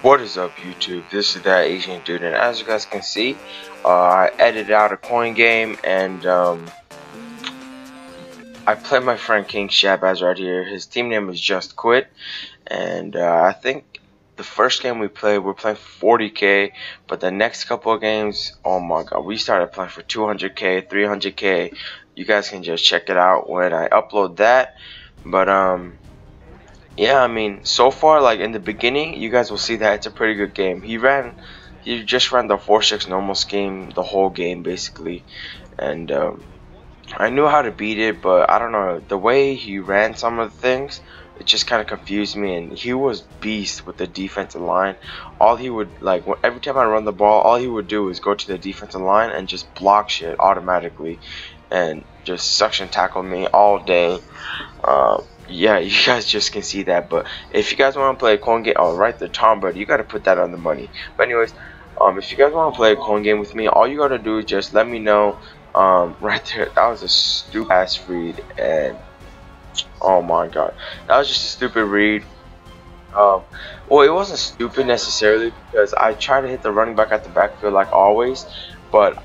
What is up YouTube? This is that Asian dude and as you guys can see uh, I edited out a coin game and um, I play my friend King Shabazz right here. His team name is Just Quit and uh, I think the first game we played we are playing 40k but the next couple of games oh my god we started playing for 200k 300k you guys can just check it out when I upload that but um yeah, I mean, so far, like in the beginning, you guys will see that it's a pretty good game. He ran, he just ran the 4-6 normal scheme the whole game, basically. And um, I knew how to beat it, but I don't know, the way he ran some of the things, it just kind of confused me. And he was beast with the defensive line. All he would, like, every time I run the ball, all he would do is go to the defensive line and just block shit automatically. And just suction tackle me all day. Uh, yeah, you guys just can see that. But if you guys want to play a coin game, all right, the Tom Brady, you got to put that on the money. But anyways, um, if you guys want to play a coin game with me, all you got to do is just let me know. Um, right there, that was a stupid ass read, and oh my god, that was just a stupid read. Um, well, it wasn't stupid necessarily because I tried to hit the running back at the backfield like always, but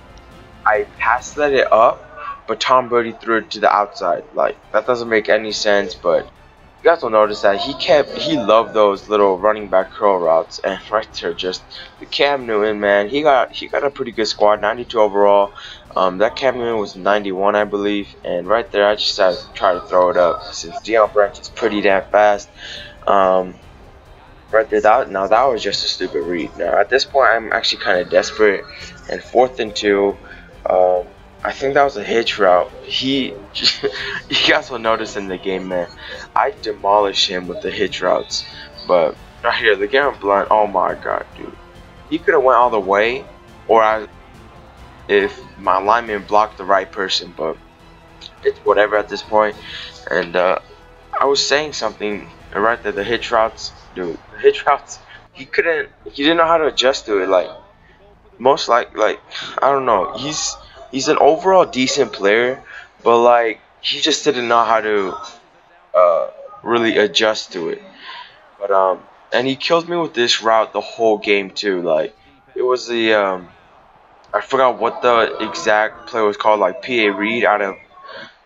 I passed that it up but Tom Brady threw it to the outside. Like that doesn't make any sense. But you guys will notice that he kept he loved those little running back curl routes, and right there, just the Cam Newton man, he got he got a pretty good squad, 92 overall. Um, that Cam Newton was 91, I believe, and right there, I just had to try to throw it up since Deion Branch is pretty damn fast. Um, right there, that now that was just a stupid read. Now at this point, I'm actually kind of desperate, and fourth and two. Um, I think that was a hitch route. He, you guys will notice in the game, man. I demolished him with the hitch routes. But right here, the game Blunt. Oh my god, dude. He could have went all the way, or I, if my lineman blocked the right person. But it's whatever at this point. And uh, I was saying something right there. The hitch routes, dude. The hitch routes. He couldn't. He didn't know how to adjust to it. Like most like like I don't know. He's he's an overall decent player, but like he just didn't know how to uh, really adjust to it. But um, and he killed me with this route the whole game too. Like it was the um, I forgot what the exact play was called, like PA Reed out of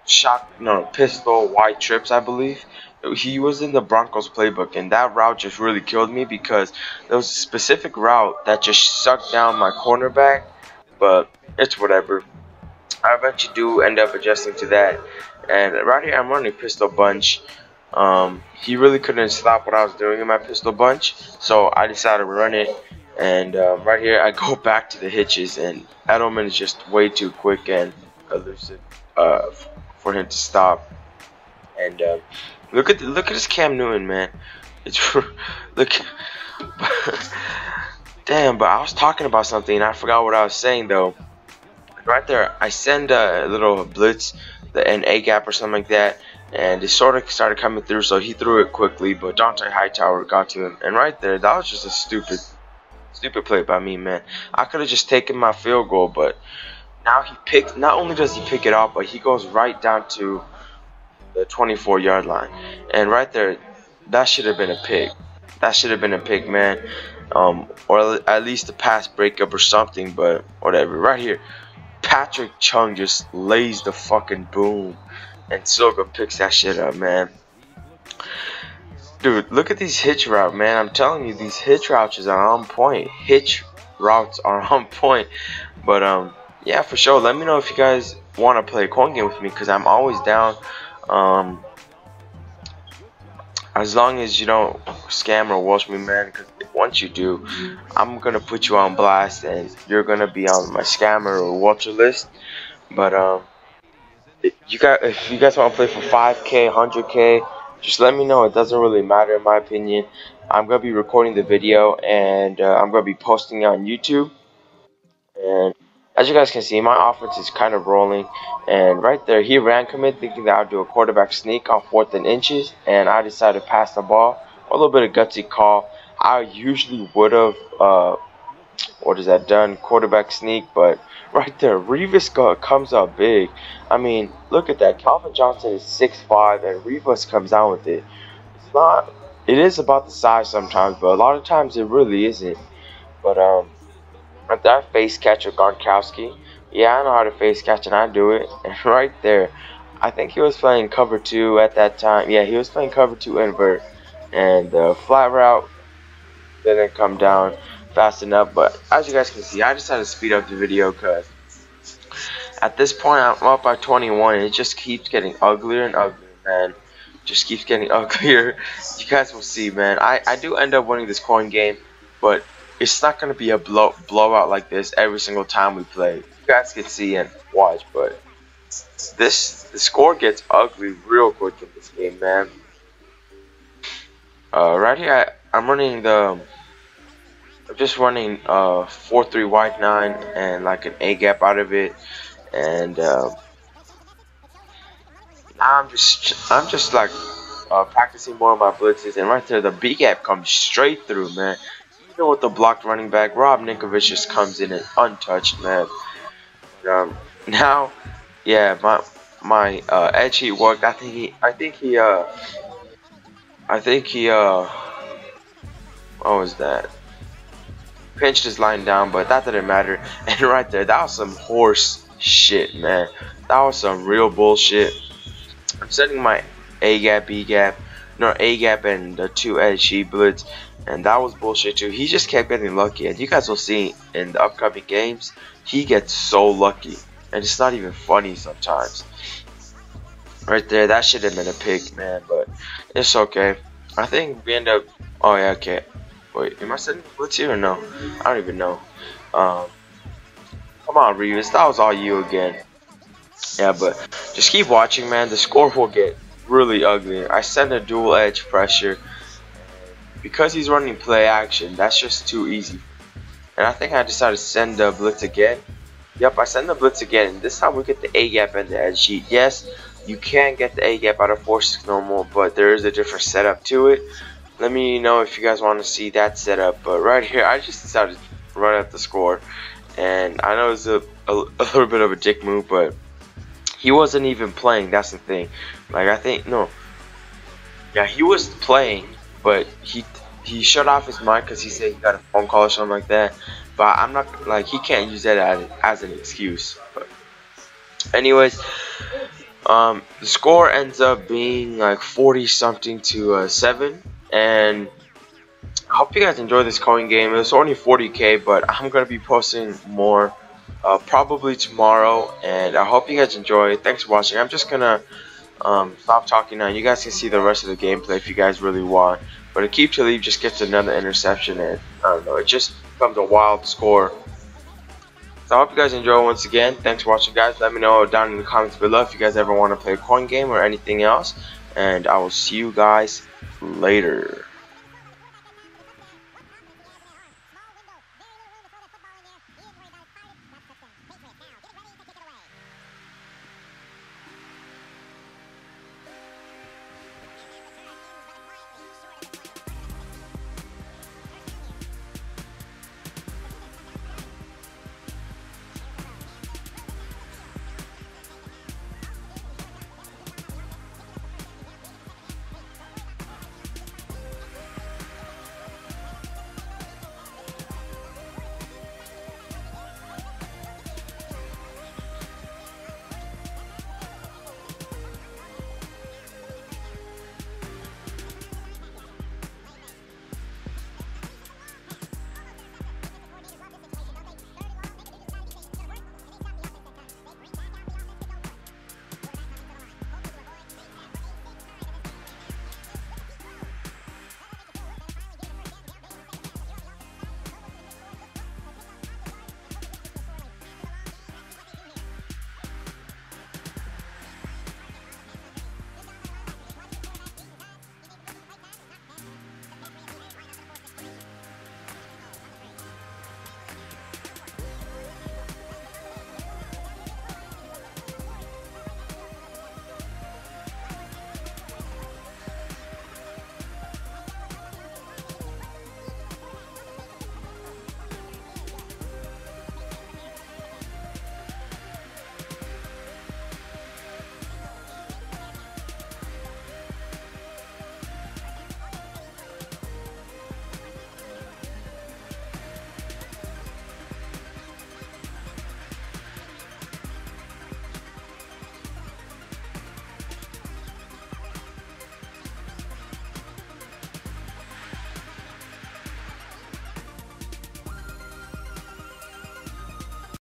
shot, no pistol wide trips, I believe. He was in the Broncos playbook, and that route just really killed me because there was a specific route that just sucked down my cornerback. But it's whatever. I eventually do end up adjusting to that. And right here, I'm running pistol bunch. Um, he really couldn't stop what I was doing in my pistol bunch, so I decided to run it. And um, right here, I go back to the hitches, and Edelman is just way too quick and elusive uh, for him to stop. And uh, look at the, look at this Cam Newton, man. It's look. Damn, but I was talking about something, I forgot what I was saying though right there, I send a little blitz, the an A gap or something like that, and it sort of started coming through, so he threw it quickly, but Dont'a Hightower got to him, and right there, that was just a stupid, stupid play by me, man. I could have just taken my field goal, but now he picked. Not only does he pick it off, but he goes right down to the 24 yard line, and right there, that should have been a pick. That should have been a pick, man. Um, or at least a pass breakup or something, but whatever. Right here, Patrick Chung just lays the fucking boom. And Silva picks that shit up, man. Dude, look at these hitch routes, man. I'm telling you, these hitch routes are on point. Hitch routes are on point. But, um, yeah, for sure. Let me know if you guys want to play a coin game with me because I'm always down. Um, as long as you don't scam or wash me, man. Because once you do, I'm gonna put you on blast, and you're gonna be on my scammer or watcher list. But um, you got if you guys want to play for 5k, 100k, just let me know. It doesn't really matter in my opinion. I'm gonna be recording the video, and uh, I'm gonna be posting it on YouTube. And as you guys can see, my offense is kind of rolling. And right there, he ran commit thinking that I'd do a quarterback sneak on fourth and inches. And I decided to pass the ball. A little bit of gutsy call. I usually would have, uh, what is that, done quarterback sneak. But right there, Revis comes out big. I mean, look at that. Calvin Johnson is 6'5", and Revis comes down with it. It's not it is about the size sometimes, but a lot of times it really isn't. But um, after I face catch with Gronkowski, yeah, I know how to face catch and I do it. And right there, I think he was playing cover two at that time. Yeah, he was playing cover two invert, and the flat route didn't come down fast enough. But as you guys can see, I just had to speed up the video because at this point I'm up by 21, and it just keeps getting uglier and uglier, man just keeps getting uglier. You guys will see, man. I, I do end up winning this coin game, but it's not going to be a blow blowout like this every single time we play. You guys can see and watch, but this the score gets ugly real quick in this game, man. Uh, right here, I, I'm running the. I'm just running uh 4-3 wide 9 and like an A gap out of it, and. Uh, I'm just I'm just like uh, practicing more of my blitzes, and right there the B gap comes straight through, man. Even with the blocked running back, Rob Ninkovich just comes in and untouched, man. Um, now, yeah, my my uh, edge heat worked. I think he I think he uh I think he uh what was that? Pinched his line down, but that didn't matter. And right there, that was some horse shit, man. That was some real bullshit. I'm setting my A gap, B gap, no A gap and the two edge she blitz, and that was bullshit too. He just kept getting lucky, and you guys will see in the upcoming games, he gets so lucky, and it's not even funny sometimes. Right there, that should have been a pick, man, but it's okay. I think we end up. Oh yeah, okay. Wait, am I setting blitz here or no? I don't even know. Um, come on, Revis, that was all you again. Yeah, but just keep watching, man. The score will get really ugly. I send a dual edge pressure. Because he's running play action, that's just too easy. And I think I decided to send the blitz again. Yep, I send the blitz again. This time we get the A gap and the edge sheet. Yes, you can get the A gap out of 4-6 normal, but there is a different setup to it. Let me know if you guys want to see that setup. But right here, I just decided to run up the score. And I know it's a, a, a little bit of a dick move, but he wasn't even playing. That's the thing. Like I think no. Yeah, he was playing, but he he shut off his mic because he said he got a phone call or something like that. But I'm not like he can't use that as, as an excuse. But anyways, um, the score ends up being like 40 something to uh, seven, and I hope you guys enjoy this coin game. It was only 40k, but I'm gonna be posting more uh, probably tomorrow. And I hope you guys enjoy. Thanks for watching. I'm just gonna um, stop talking now. You guys can see the rest of the gameplay if you guys really want. But Aqib Talib just gets another interception, and I don't know, it just becomes a wild score. So I hope you guys enjoy once again. Thanks for watching, guys. Let me know down in the comments below if you guys ever want to play a coin game or anything else. And I will see you guys later.